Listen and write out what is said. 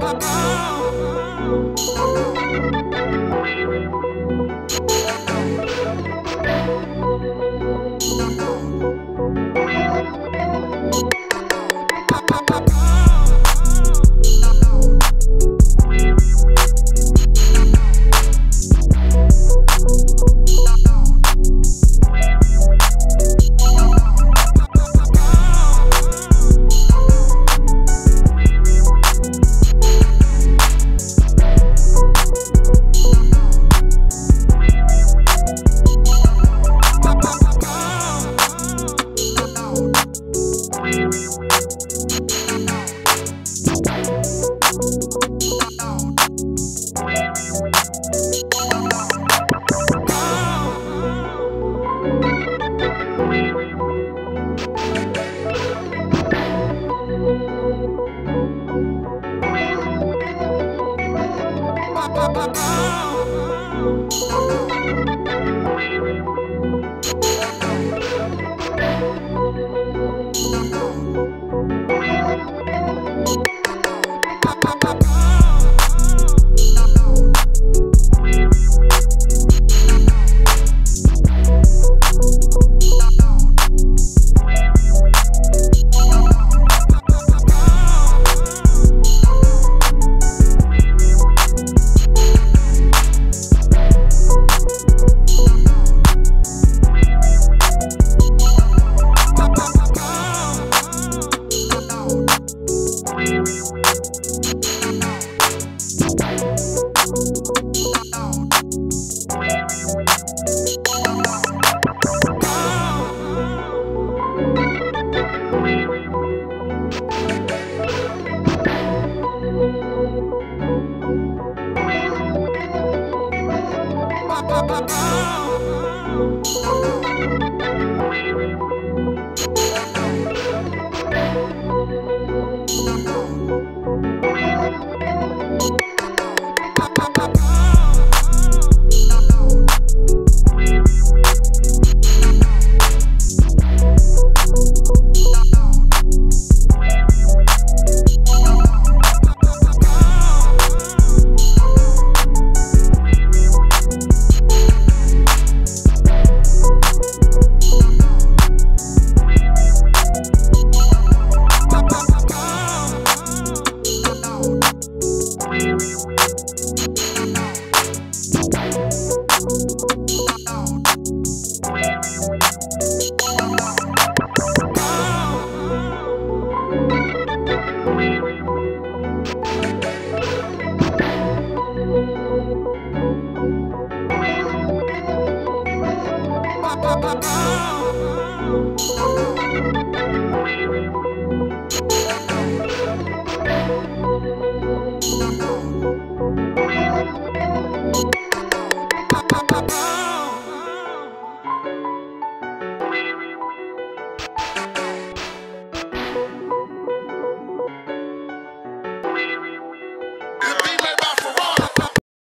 Bye-bye. oh